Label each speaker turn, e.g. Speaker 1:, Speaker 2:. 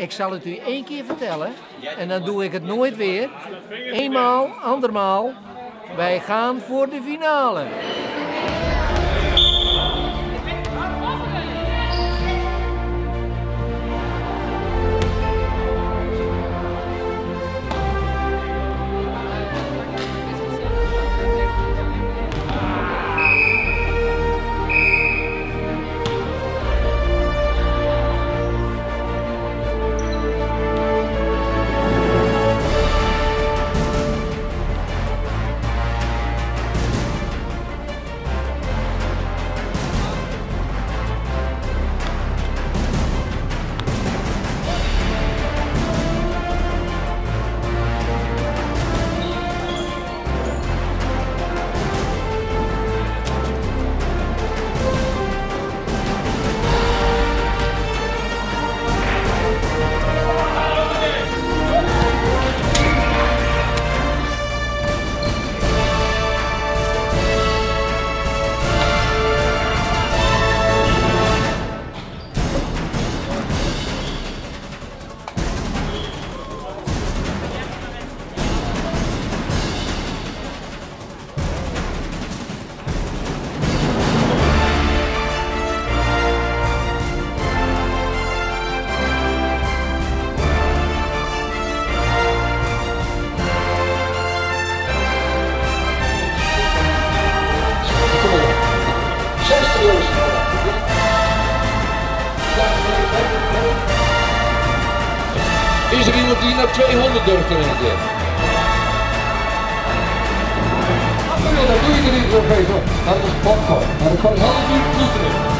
Speaker 1: Ik zal het u één keer vertellen en dan doe ik het nooit weer. Eenmaal, andermaal. Wij gaan voor de finale.
Speaker 2: Is er iemand die naar 200 durft te?
Speaker 3: Ja, dat doe je er niet zo geven. Dat is popcorn. Maar dat kan uur goed erin.